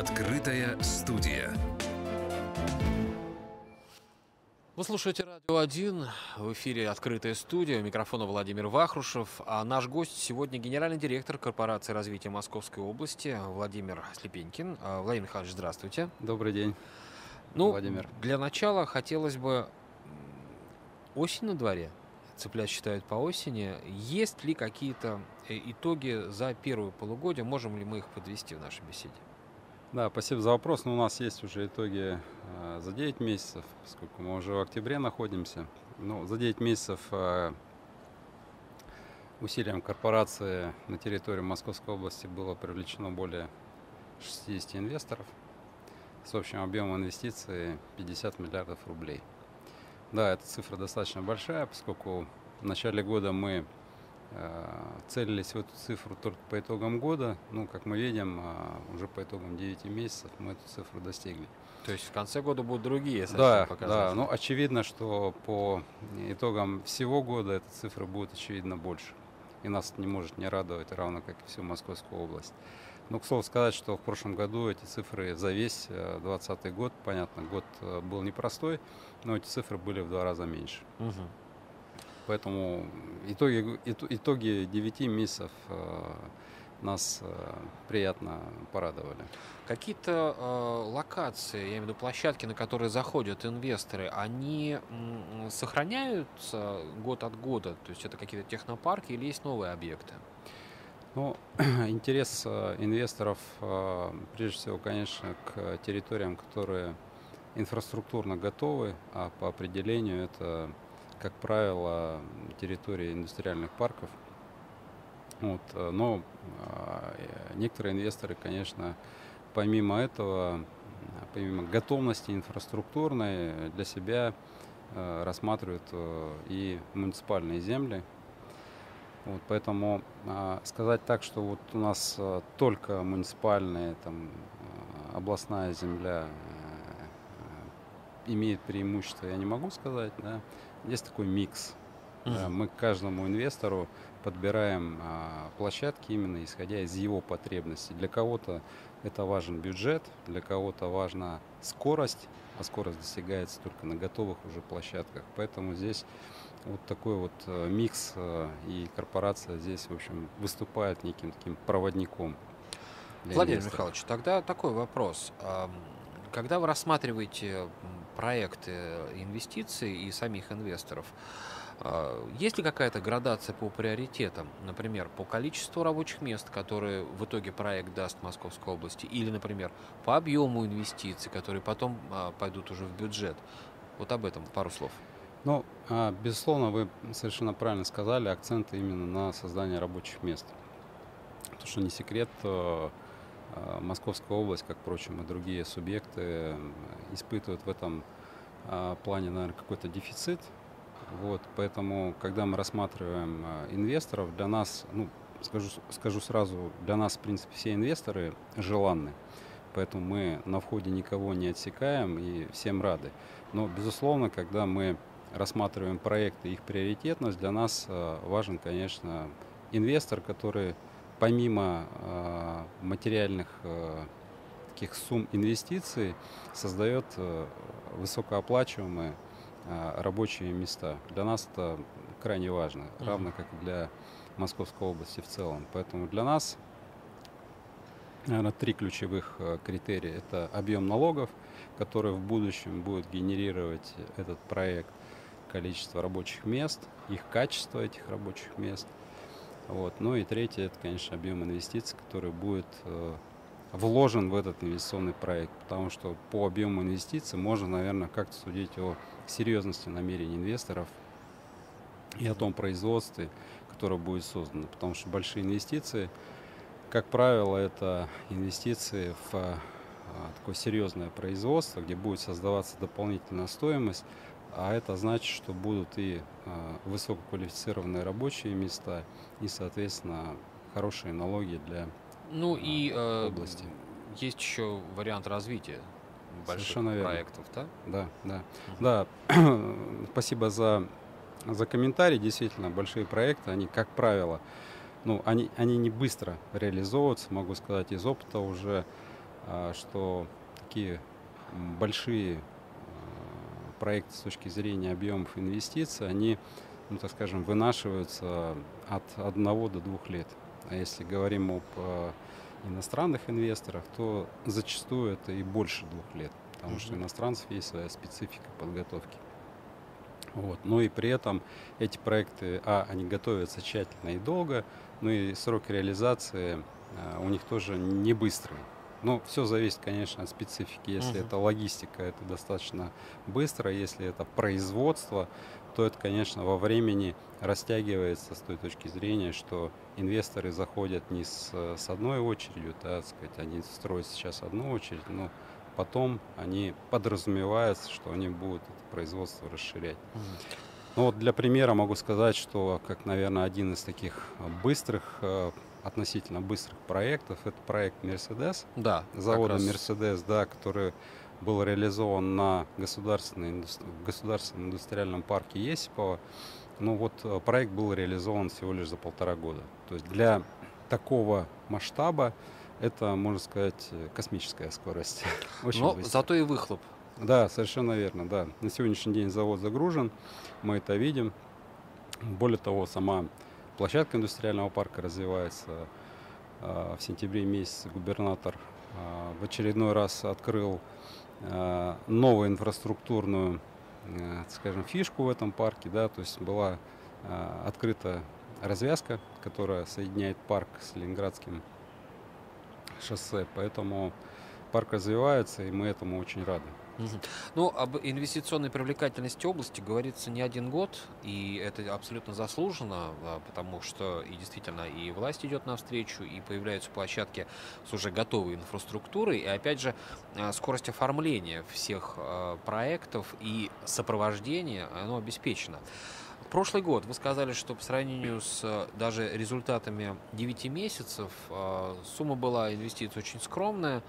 Открытая студия. Вы слушаете «Радио 1», в эфире «Открытая студия», у микрофона Владимир Вахрушев, а наш гость сегодня генеральный директор корпорации развития Московской области Владимир Слепенькин. А, Владимир Михайлович, здравствуйте. Добрый день, Ну, Владимир. для начала хотелось бы... Осень на дворе, цыплят считают по осени. Есть ли какие-то э, итоги за первое полугодие? Можем ли мы их подвести в нашей беседе? Да, спасибо за вопрос. Но у нас есть уже итоги э, за 9 месяцев, поскольку мы уже в октябре находимся. Ну, за 9 месяцев э, усилием корпорации на территории Московской области было привлечено более 60 инвесторов с общим объемом инвестиций 50 миллиардов рублей. Да, эта цифра достаточно большая, поскольку в начале года мы целились в эту цифру только по итогам года. Ну, как мы видим, э, уже по итогам 9 месяцев мы эту цифру достигли. То есть в конце года будут другие Да, показатели? да, ну очевидно, что по итогам всего года эта цифра будет очевидно больше. И нас не может не радовать, равно как и всю Московскую область. Ну, к слову сказать, что в прошлом году эти цифры за весь 2020 год, понятно, год э, был непростой, но эти цифры были в два раза меньше. Мгм. Поэтому итоги, ито- итоги 9 месяцев э, нас э, приятно порадовали. Какие-то э, локации, я имею в виду площадки, на которые заходят инвесторы, они м, сохраняются год от года? То есть это какие-то технопарки или есть новые объекты? Ну, интерес э, инвесторов, прежде всего, конечно, к территориям, которые инфраструктурно готовы, а по определению это, как правило, территории индустриальных парков. Вот, э, но э, некоторые инвесторы, конечно, помимо этого, э, помимо готовности инфраструктурной, для себя э, рассматривают э, и муниципальные земли, вот, поэтому а, сказать так, что вот у нас а, только муниципальная, там, а, областная земля имеет преимущество, я не могу сказать. Да. Есть такой микс. Мгм. мы к каждому инвестору подбираем а, площадки именно исходя из его потребностей. Для кого-то это важен бюджет, для кого-то важна скорость, а скорость достигается только на готовых уже площадках. Поэтому здесь вот такой вот э, микс, э, и корпорация здесь, в общем, выступает неким таким проводником. Владимир инвесторов. Михайлович, тогда такой вопрос. Когда вы рассматриваете проекты инвестиций и самих инвесторов, а, есть ли какая-то градация по приоритетам? Например, по количеству рабочих мест, которые в итоге проект даст Московской области, или, например, по объему инвестиций, которые потом а, пойдут уже в бюджет? Вот об этом пару слов. Ну, а, безусловно, вы совершенно правильно сказали, акценты именно на создание рабочих мест. Потому что не секрет, э, Московская область, как, впрочем, и другие субъекты, испытывают в этом э, плане, наверное, какой-то дефицит. Вот, поэтому, когда мы рассматриваем э, инвесторов, для нас, ну, скажу, скажу сразу, для нас, в принципе, все инвесторы желанны. Поэтому мы на входе никого не отсекаем и всем рады. Но, безусловно, когда мы рассматриваем проекты, их приоритетность, для нас важен, конечно, инвестор, который помимо э, материальных э, таких сумм инвестиций создает э, высокооплачиваемые э, рабочие места. Для нас это крайне важно, Мгм. равно как и для Московской области в целом. Поэтому для нас наверное, три ключевых э, критерия. Это объем налогов, который в будущем будет генерировать этот проект, количество рабочих мест, их качество этих рабочих мест. Вот. Ну и третье, это, конечно, объем инвестиций, который будет э, вложен в этот инвестиционный проект. Потому что по объему инвестиций можно, наверное, как-то судить о серьезности намерений инвесторов и о том производстве, которое будет создано. Потому что большие инвестиции, как правило, это инвестиции в а, такое серьезное производство, где будет создаваться дополнительная стоимость, а это значит, что будут и а, высококвалифицированные рабочие места, и, соответственно, хорошие налоги для Ну и э, области. есть еще вариант развития больших Совершенно верно. проектов, да? Да, да. Мгм. Да, спасибо за, за комментарий. Действительно, большие проекты, они, как правило, ну, они, они не быстро реализовываются, могу сказать, из опыта уже а, что такие большие проекты с точки зрения объемов инвестиций, они, ну, так скажем, вынашиваются от одного до двух лет. А если говорим об иностранных инвесторах, то зачастую это и больше двух лет, потому что у иностранцев есть своя специфика подготовки. Вот. Ну и при этом эти проекты, а, они готовятся тщательно и долго, ну и срок реализации а, у них тоже не быстрый. Ну, все зависит, конечно, от специфики. Если uh-huh. это логистика, это достаточно быстро. Если это производство, то это, конечно, во времени растягивается с той точки зрения, что инвесторы заходят не с, с одной очередью, так сказать, они строят сейчас одну очередь, но потом они подразумеваются, что они будут это производство расширять. Uh-huh. Ну вот для примера могу сказать, что как, наверное, один из таких быстрых э, относительно быстрых проектов. Это проект Mercedes. Да. Завода Mercedes, да, который был реализован на государственном, государственном индустриальном парке Есипова. Ну вот э, проект был реализован всего лишь за полтора года. То есть для такого масштаба это, можно сказать, космическая скорость. Очень Но быстро. зато и выхлоп. Да, совершенно верно, да. На сегодняшний день завод загружен, мы это видим. Более того, сама площадка индустриального парка развивается. А, в сентябре месяце губернатор а, в очередной раз открыл а, новую инфраструктурную, скажем, фишку в этом парке, да, то есть была открыта развязка, которая соединяет парк с Ленинградским шоссе, поэтому парк развивается, и мы этому очень рады. Ну, об инвестиционной привлекательности области говорится не один год, и это абсолютно заслуженно, а, потому что и действительно и власть идет навстречу, и появляются площадки с уже готовой инфраструктурой, и опять же а, скорость оформления всех а, проектов и сопровождения, оно обеспечено. Прошлый год вы сказали, что по сравнению с даже результатами 9 месяцев сумма была инвестиций очень скромная.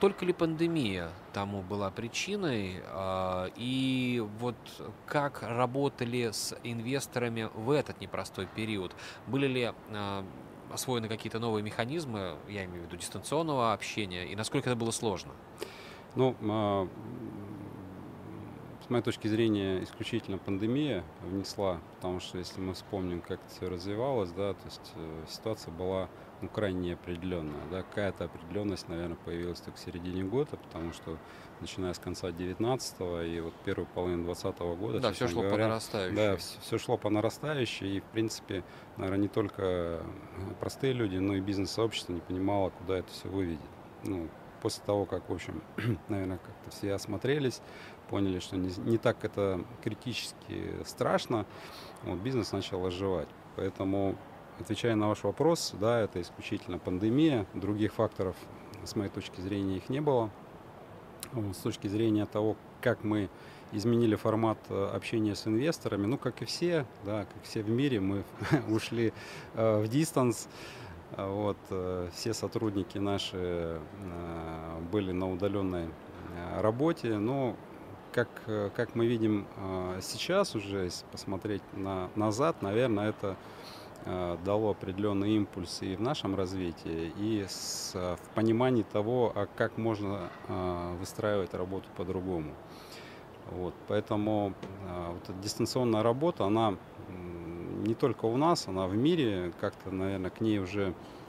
Только ли пандемия тому была причиной? А, и вот как работали с инвесторами в этот непростой период? Были ли а, освоены какие-то новые механизмы, я имею в виду дистанционного общения, и насколько это было сложно? Ну, а, с моей точки зрения, исключительно пандемия внесла, потому что если мы вспомним, как это все развивалось, да, то есть э, ситуация была ну, крайне неопределенная. Да. Какая-то определенность, наверное, появилась только в середине года, потому что начиная с конца 19 и вот первую половину 20 года. Да, все шло говоря, по нарастающей. Да, все, все шло по нарастающей, и, в принципе, наверное, не только простые люди, но и бизнес-сообщество не понимало, куда это все выведет. Ну, после того, как, в общем, наверное, как-то все осмотрелись, поняли, что не, не так это критически страшно, вот, бизнес начал оживать. Поэтому Отвечая на ваш вопрос, да, это исключительно пандемия. Других факторов, с моей точки зрения, их не было. С точки зрения того, как мы изменили формат э, общения с инвесторами, ну, как и все, да, как все в мире, мы ушли э, в дистанс. Вот, э, все сотрудники наши были на удаленной работе, но как, как мы видим сейчас уже, если посмотреть на, назад, наверное, это Э, дало определенный импульс и в нашем развитии, и с, э, в понимании того, а как можно э, выстраивать работу по-другому. Вот, поэтому вот дистанционная работа, она не только у нас, она в мире, как-то, наверное, к ней уже Э,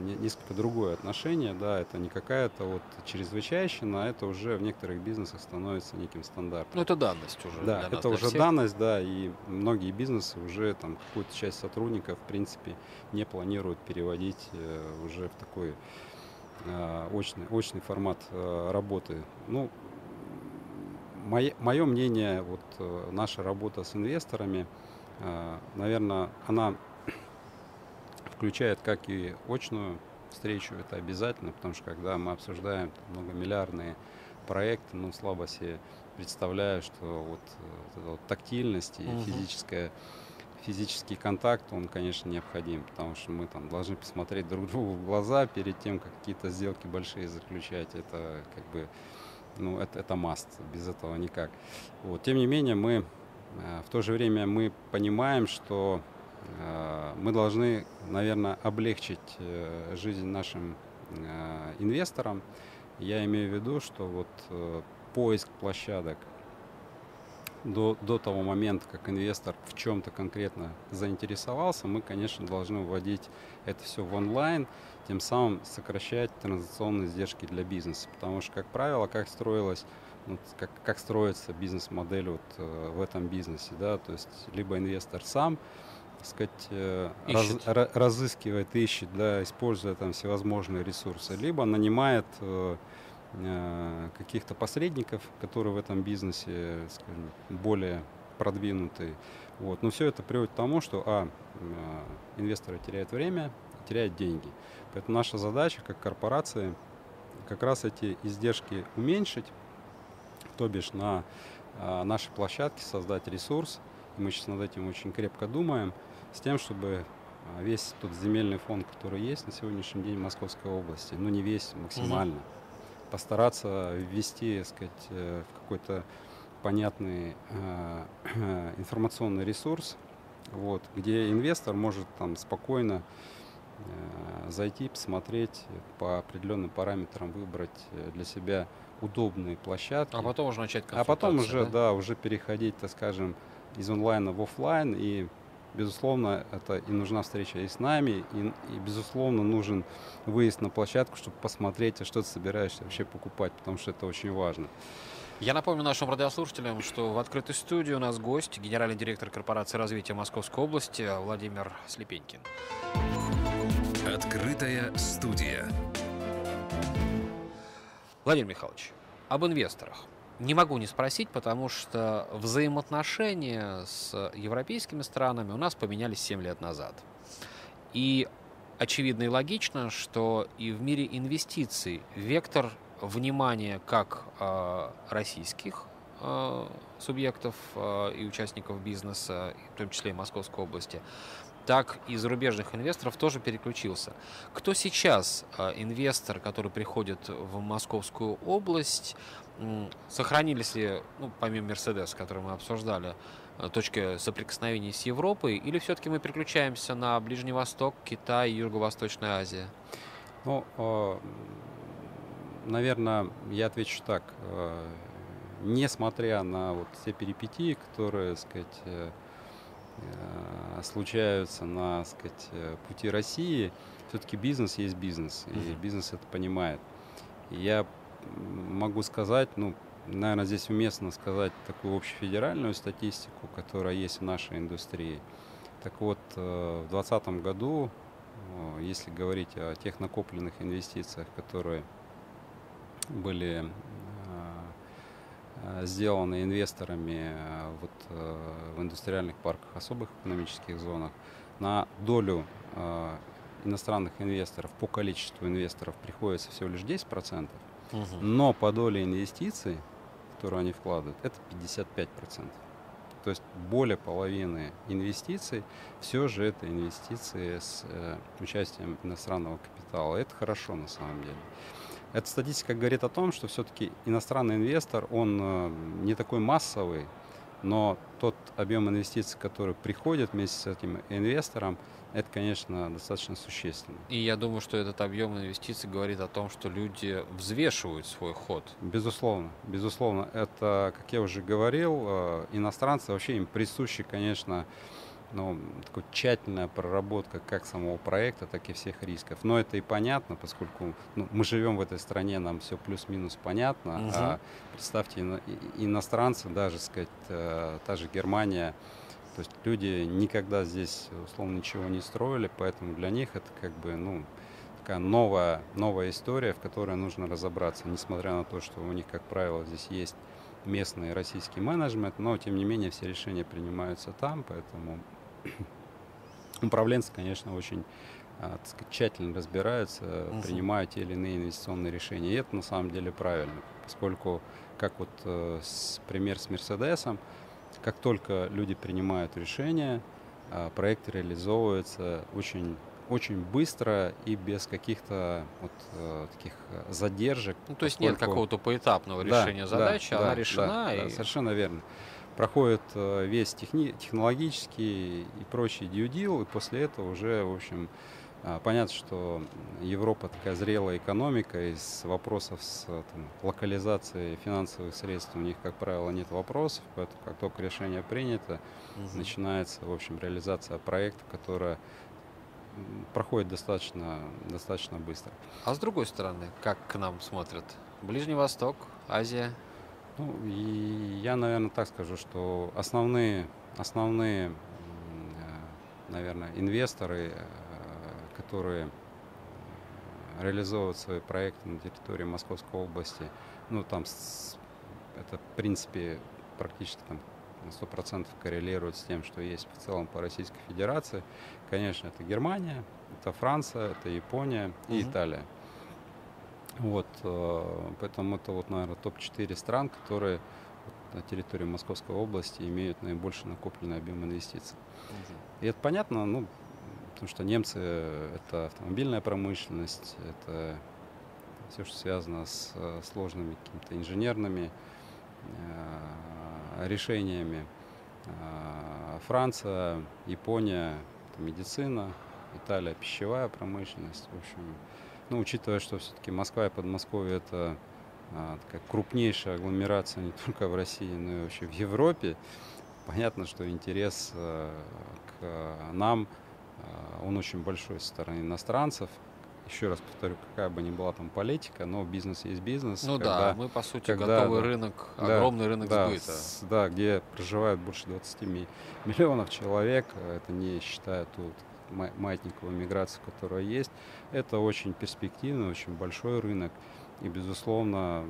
несколько другое отношение, да, это не какая-то вот чрезвычайщина, это уже в некоторых бизнесах становится неким стандартом. Ну, это данность уже. Да, это нас, уже всех. данность, да, и многие бизнесы уже там какую-то часть сотрудников, в принципе, не планируют переводить э, уже в такой э, очный, очный формат э, работы. Ну, мое, мое мнение, вот э, наша работа с инвесторами, э, наверное, она включает как и очную встречу, это обязательно, потому что когда мы обсуждаем многомиллиардные проекты, ну, слабо себе представляю, что вот, вот эта вот тактильность и угу. физическая физический контакт, он, конечно, необходим, потому что мы там должны посмотреть друг другу в глаза перед тем, как какие-то сделки большие заключать. Это как бы, ну, это, это маст, без этого никак. Вот. Тем не менее, мы э, в то же время мы понимаем, что Э, мы должны, наверное, облегчить э, жизнь нашим э, инвесторам. Я имею в виду, что вот э, поиск площадок до, до того момента, как инвестор в чем-то конкретно заинтересовался, мы, конечно, должны вводить это все в онлайн, тем самым сокращать транзакционные издержки для бизнеса. Потому что, как правило, как строилась ну, как, как строится бизнес-модель вот э, в этом бизнесе, да, то есть либо инвестор сам, так сказать, э, раз, разыскивает, ищет, да, используя там всевозможные ресурсы, либо нанимает э, э, каких-то посредников, которые в этом бизнесе, скажем, более продвинутые. Вот. Но все это приводит к тому, что, а, инвесторы теряют время, теряют деньги. Поэтому наша задача как корпорации как раз эти издержки уменьшить, то бишь на нашей площадке создать ресурс, мы сейчас над этим очень крепко думаем, с тем, чтобы а, весь тот земельный фонд, который есть на сегодняшний день в Московской области, ну не весь, максимально, угу. постараться ввести, сказать, э, в какой-то понятный э, информационный ресурс, вот, где инвестор может там спокойно э, зайти, посмотреть, по определенным параметрам выбрать для себя удобные площадки. А потом уже начать А потом уже, да? да, уже переходить, так скажем, из онлайна в офлайн и безусловно, это и нужна встреча и с нами, и, и безусловно, нужен выезд на площадку, чтобы посмотреть, а что ты собираешься вообще покупать, потому что это очень важно. Я напомню нашим радиослушателям, что в открытой студии у нас гость, генеральный директор корпорации развития Московской области Владимир Слепенькин. Открытая студия. Владимир Михайлович, об инвесторах. Не могу не спросить, потому что взаимоотношения с европейскими странами у нас поменялись 7 лет назад. И очевидно и логично, что и в мире инвестиций вектор внимания как э, российских э, субъектов э, и участников бизнеса, в том числе и Московской области, так и зарубежных инвесторов тоже переключился. Кто сейчас инвестор, который приходит в Московскую область, Сохранились ли, ну, помимо Мерседес, который мы обсуждали, э, точки соприкосновения с Европой, или все-таки мы переключаемся на Ближний Восток, Китай Юго-Восточная Азия? Ну, э, наверное, я отвечу так. Э, несмотря на вот все перипетии, которые, так сказать, случаются на, так сказать, пути России, все-таки бизнес есть бизнес, и бизнес это понимает. Я могу сказать, ну, наверное, здесь уместно сказать такую общефедеральную статистику, которая есть в нашей индустрии. Так вот, э, в 2020 году, э, если говорить о тех накопленных инвестициях, которые были э, сделаны инвесторами вот, в индустриальных парках особых экономических зонах, на долю иностранных инвесторов по количеству инвесторов приходится всего лишь 10%, Но по доле инвестиций, которые они вкладывают, это 55%. То есть более половины инвестиций все же это инвестиции с э, участием иностранного капитала. Это хорошо на самом деле. Эта статистика говорит о том, что все-таки иностранный инвестор, он э, не такой массовый, но тот объем инвестиций, который приходит вместе с этим инвестором, это, конечно, достаточно существенно. И я думаю, что этот объем инвестиций говорит о том, что люди взвешивают свой ход. Безусловно, безусловно. Это, как я уже говорил, э, иностранцы вообще им присущи, конечно, ну, такая тщательная проработка как самого проекта, так и всех рисков. Но это и понятно, поскольку ну, мы живем в этой стране, нам все плюс-минус понятно. Угу. А представьте, иностранцы, даже сказать, э, та же Германия, то есть люди никогда здесь, условно, ничего не строили, поэтому для них это как бы, ну, такая новая, новая история, в которой нужно разобраться, несмотря на то, что у них, как правило, здесь есть местный российский менеджмент, но, тем не менее, все решения принимаются там, поэтому управленцы, конечно, очень а, сказать, тщательно разбираются, uh-huh. принимают те или иные инвестиционные решения. И это на самом деле правильно, поскольку, как вот э, с, пример с Мерседесом, как только люди принимают решение, а, проект реализовывается очень очень быстро и без каких-то вот э, таких задержек. Ну, то есть поскольку... нет какого-то поэтапного решения да, задачи, да, она да, решена. Да, и... да, совершенно верно. Проходит э, весь техни... технологический и прочий deal, и после этого уже, в общем, понятно, что Европа такая зрелая экономика, из вопросов с там, локализацией финансовых средств у них, как правило, нет вопросов, поэтому как только решение принято, угу. начинается, в общем, реализация проекта, которая проходит достаточно, достаточно быстро. А с другой стороны, как к нам смотрят? Ближний Восток, Азия? Ну, и я, наверное, так скажу, что основные, основные, наверное, инвесторы, э, которые реализовывают свои проекты на территории Московской области, ну, там это, в принципе, практически там на 100% коррелирует с тем, что есть в целом по Российской Федерации. Конечно, это Германия, это Франция, это Япония и угу. Италия. Вот, э, поэтому это вот, наверное, топ-4 стран, которые на территории Московской области имеют наибольший накопленный объем инвестиций. Угу. И это понятно, ну, потому что немцы — это автомобильная промышленность, это все, что связано с э, сложными какими-то инженерными э, решениями. Франция, Япония — это медицина, Италия — пищевая промышленность. В общем, ну, учитывая, что все-таки Москва и Подмосковье это а, такая крупнейшая агломерация не только в России, но и вообще в Европе, понятно, что интерес а, к нам, а, он очень большой со стороны иностранцев. Еще раз повторю, какая бы ни была там политика, но бизнес есть бизнес. Ну когда, да, мы по сути когда, готовый да, рынок, да, огромный рынок да, сбыта. С, да, где проживает больше 20 миллионов человек, это не считая тут маятниковой миграции, которая есть, это очень перспективный, очень большой рынок. И, безусловно,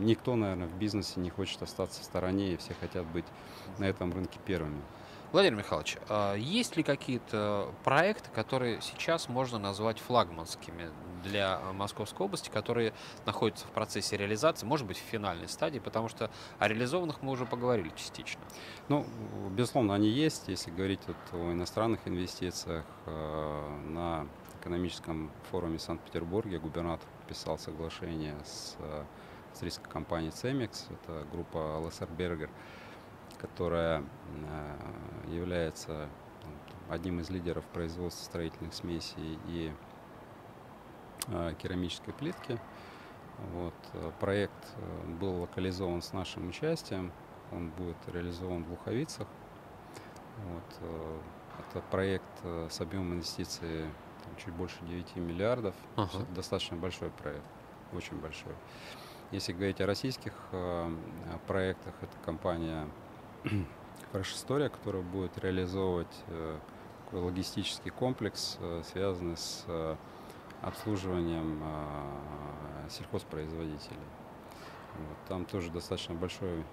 никто, наверное, в бизнесе не хочет остаться в стороне, и все хотят быть на этом рынке первыми. Владимир Михайлович, а есть ли какие-то проекты, которые сейчас можно назвать флагманскими для Московской области, которые находятся в процессе реализации, может быть, в финальной стадии, потому что о реализованных мы уже поговорили частично. Ну, безусловно, они есть. Если говорить вот о иностранных инвестициях, э, на экономическом форуме в Санкт-Петербурге губернатор подписал соглашение с австрийской компанией CEMEX, это группа ЛСР Бергер, которая э, является одним из лидеров производства строительных смесей и Э, керамической плитки. Вот. Э, проект был локализован с нашим участием. Он будет реализован в Луховицах. Вот. Это проект с объемом инвестиций там, чуть больше 9 миллиардов. Ага. Это достаточно большой проект, очень большой. Если говорить о российских э, проектах, это компания Fresh Story, которая будет реализовывать э, такой логистический комплекс, э, связанный с э, обслуживанием сельхозпроизводителей. Вот, там тоже достаточно большой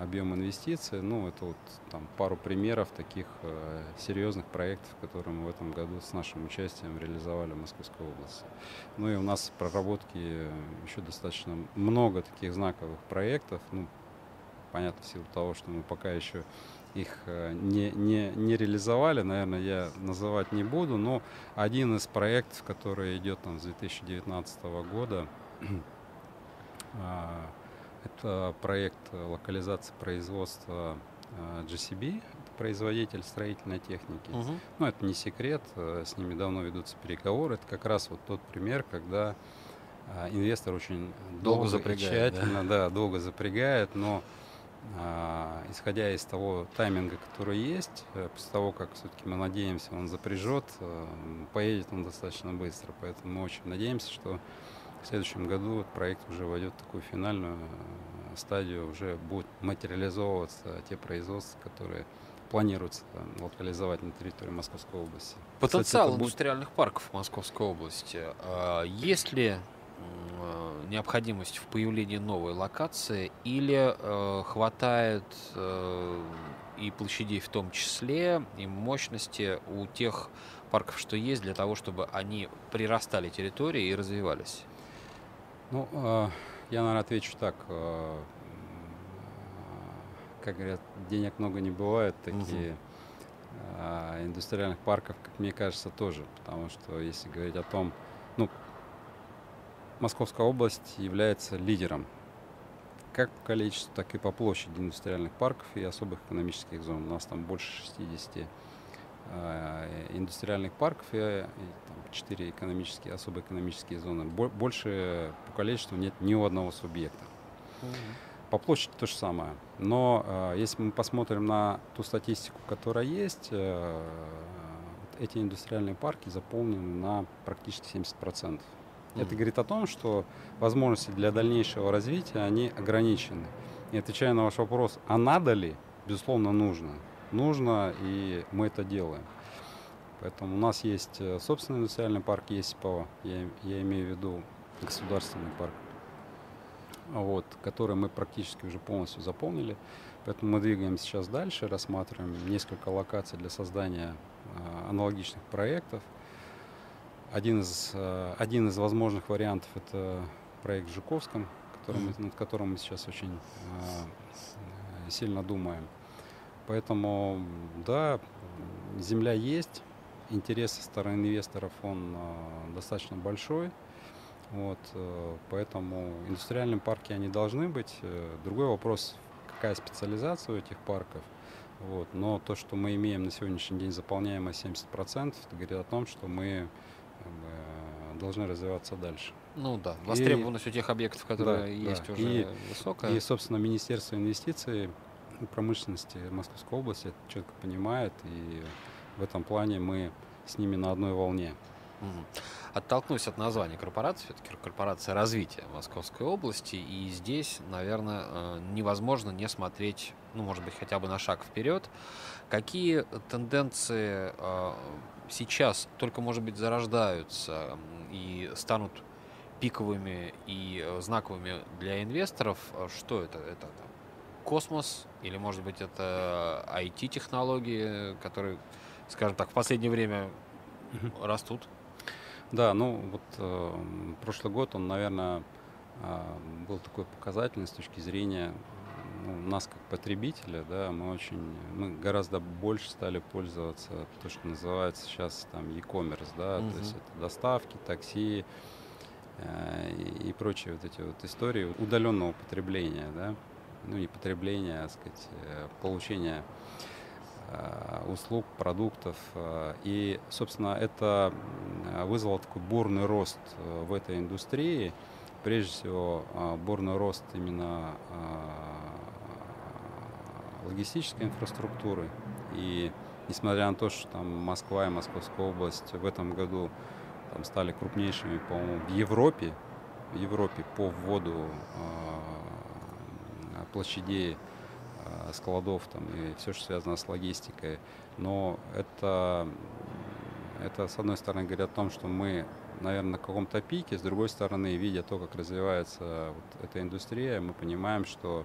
объем инвестиций. Ну, это вот там пару примеров таких э, серьезных проектов, которые мы в этом году с нашим участием реализовали в Московской области. Ну и у нас в проработке еще достаточно много таких знаковых проектов. Ну, понятно, в силу того, что мы пока еще их э, не, не, не реализовали, наверное, я называть не буду, но один из проектов, который идет там с 2019 года, а, это проект локализации производства а, GCB, производитель строительной техники. Угу. Ну, это не секрет, э, с ними давно ведутся переговоры. Это как раз вот тот пример, когда а, инвестор очень долго, долго запрягает, тщательно, да? да, долго запрягает, но а, исходя из того тайминга, который есть, э, после того, как все-таки мы надеемся, он запряжет, э, поедет он достаточно быстро. Поэтому мы очень надеемся, что в следующем году проект уже войдет в такую финальную э, стадию, уже будут материализовываться те производства, которые планируется локализовать на территории Московской области. Потенциал Кстати, индустриальных будет... парков Московской области. А, есть ли необходимость в появлении новой локации или э, хватает э, и площадей в том числе, и мощности у тех парков, что есть, для того, чтобы они прирастали территории и развивались? Ну, э, я, наверное, отвечу так. Э, как говорят, денег много не бывает, такие угу. э, индустриальных парков, как мне кажется, тоже. Потому что если говорить о том, ну, Московская область является лидером как по количеству, так и по площади индустриальных парков и особых экономических зон. У нас там больше 60 э, индустриальных парков и, и там, 4 экономические, особо экономические зоны. Больше по количеству нет ни у одного субъекта. По площади то же самое. Но э, если мы посмотрим на ту статистику, которая есть, э, эти индустриальные парки заполнены на практически 70%. Mm-hmm. Это говорит о том, что возможности для дальнейшего развития, они ограничены. И отвечая на ваш вопрос, а надо ли, безусловно, нужно. Нужно, и мы это делаем. Поэтому у нас есть э, собственный индустриальный парк, есть я, я имею в виду государственный парк вот, которые мы практически уже полностью заполнили. Поэтому мы двигаемся сейчас дальше, рассматриваем несколько локаций для создания э, аналогичных проектов. Один из, э, один из возможных вариантов – это проект в Жуковском, который мы, над которым мы сейчас очень э, сильно думаем. Поэтому, да, земля есть, интерес со стороны инвесторов он э, достаточно большой. Вот, э, поэтому индустриальные парки они должны быть. Э, другой вопрос, какая специализация у этих парков. Вот, но то, что мы имеем на сегодняшний день заполняемость 70%, это говорит о том, что мы должны развиваться дальше. Ну да, востребованность и, у тех объектов, которые да, есть да. уже и, высокая. И, собственно, Министерство инвестиций и промышленности Московской области это четко понимает, и в этом плане мы с ними на одной волне. Угу. Оттолкнусь от названия корпорации, все-таки корпорация развития Московской области, и здесь, наверное, э, невозможно не смотреть, ну, может быть, хотя бы на шаг вперед. Какие тенденции э, сейчас только, может быть, зарождаются и станут пиковыми и э, знаковыми для инвесторов? Что это? Это космос или, может быть, это IT-технологии, которые, скажем так, в последнее время растут? Да, ну вот э, прошлый год он, наверное, э, был такой показательный с точки зрения ну, нас как потребителя, да, мы очень, мы гораздо больше стали пользоваться то, что называется сейчас там e-commerce, да, угу. то есть это доставки, такси э, и, прочие вот эти вот истории удаленного потребления, да, ну не потребления, а сказать, э, получения Э, услуг, продуктов. Э, и, собственно, это вызвало такой бурный рост в этой индустрии. Прежде всего, бурный рост именно логистической инфраструктуры. И несмотря на то, что там Москва и Московская область в этом году там, стали крупнейшими, по-моему, в Европе, в Европе по вводу э, площадей Э, складов там, и все, что связано с логистикой. Но это, это, с одной стороны, говорит о том, что мы, наверное, на каком-то пике, с другой стороны, видя то, как развивается вот эта индустрия, мы понимаем, что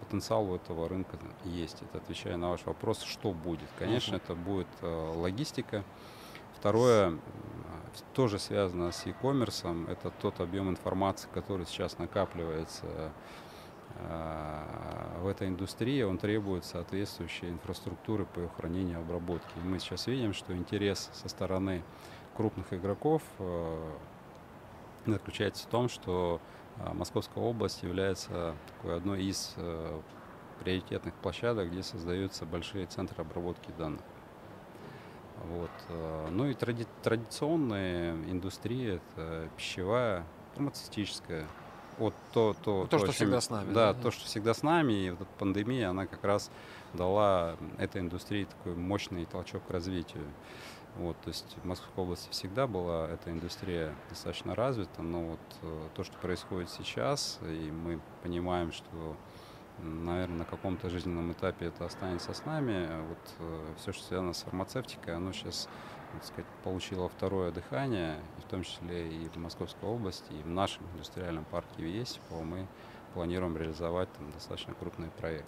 потенциал у этого рынка есть. Это отвечая на ваш вопрос, что будет. Конечно, это будет э, логистика. Второе, тоже связано с e-commerce, это тот объем информации, который сейчас накапливается Э, в этой индустрии он требует соответствующей инфраструктуры по ее хранению и обработке. И мы сейчас видим, что интерес со стороны крупных игроков э, заключается в том, что э, Московская область является такой одной из приоритетных площадок, где создаются большие центры обработки данных. Вот. Ну и тради- традиционные индустрии, это пищевая, фармацевтическая, вот то, то, то, то что чем, всегда с нами. Да, да, то, что всегда с нами. И вот эта пандемия, она как раз дала этой индустрии такой мощный толчок к развитию. Вот, то есть в Московской области всегда была эта индустрия достаточно развита, но вот э, то, что происходит сейчас, и мы понимаем, что, наверное, на каком-то жизненном этапе это останется с нами, вот э, все, что связано с фармацевтикой, оно сейчас так сказать, получила второе дыхание, в том числе и в Московской области, и в нашем индустриальном парке Весипо мы планируем реализовать там достаточно крупный проект.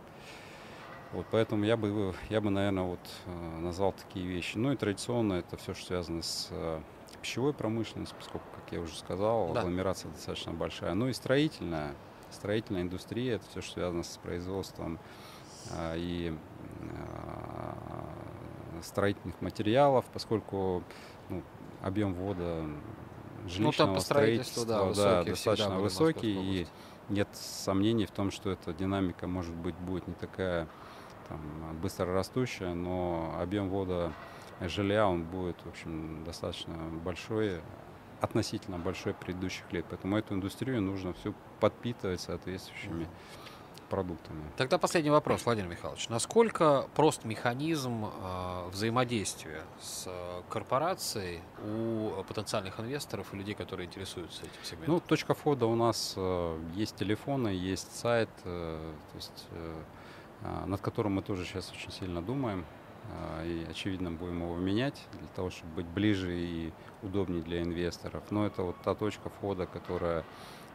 Вот поэтому я бы, я бы, наверное, вот э, назвал такие вещи. Ну и традиционно это все, что связано с э, пищевой промышленностью, поскольку, как я уже сказал, да. агломерация достаточно большая. Ну и строительная, строительная индустрия, это все, что связано с производством э, и строительных материалов, поскольку ну, объем ввода жилищного ну, строительства да, да, достаточно высокий, и нет сомнений в том, что эта динамика, может быть, будет не такая там, быстро растущая, но объем ввода жилья, он будет, в общем, достаточно большой, относительно большой предыдущих лет. Поэтому эту индустрию нужно всю подпитывать соответствующими продуктами. Тогда последний вопрос, Владимир Михайлович. Насколько прост механизм э, взаимодействия с э, корпорацией у потенциальных инвесторов и людей, которые интересуются этим сегментом? Ну, точка входа у нас э, есть телефоны, есть сайт, э, то есть, э, над которым мы тоже сейчас очень сильно думаем. Э, и, очевидно, будем его менять для того, чтобы быть ближе и удобнее для инвесторов. Но это вот та точка входа, которая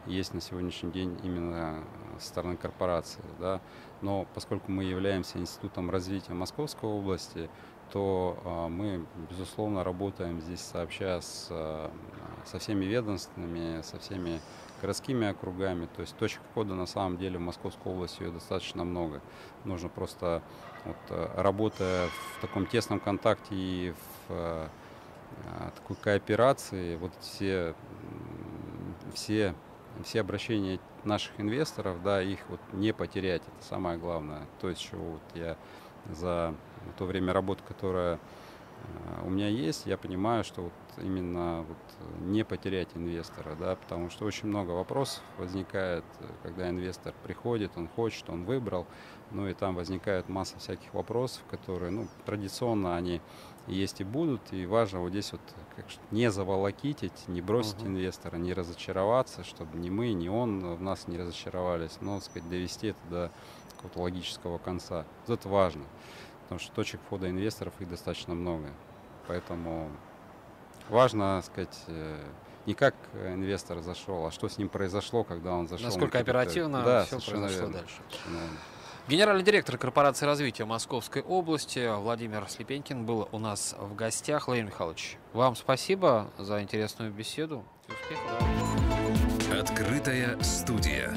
есть на сегодняшний день именно со стороны корпорации. Да? Но поскольку мы являемся институтом развития Московской области, то э, мы, безусловно, работаем здесь сообща с, со всеми ведомствами, со всеми городскими округами. То есть точек входа на самом деле в Московской области ее достаточно много. Нужно просто, вот, работая в таком тесном контакте и в такой кооперации, вот все, все все обращения наших инвесторов, да, их вот не потерять, это самое главное. То есть, что вот я за то время работы, которое э, у меня есть, я понимаю, что вот именно вот не потерять инвестора, да, потому что очень много вопросов возникает, когда инвестор приходит, он хочет, он выбрал, ну и там возникает масса всяких вопросов, которые, ну, традиционно они есть и будут, и важно вот здесь вот как, не заволокитить, не бросить uh-huh. инвестора, не разочароваться, чтобы ни мы, ни он в нас не разочаровались, но, так сказать, довести это до какого-то логического конца. Вот это важно, потому что точек входа инвесторов их достаточно много, поэтому важно, так сказать, э, не как инвестор зашел, а что с ним произошло, когда он зашел. Насколько оперативно да, все произошло верно. дальше. Генеральный директор корпорации развития Московской области Владимир Слепенькин был у нас в гостях. Владимир Михайлович, вам спасибо за интересную беседу. Успехов. Открытая студия.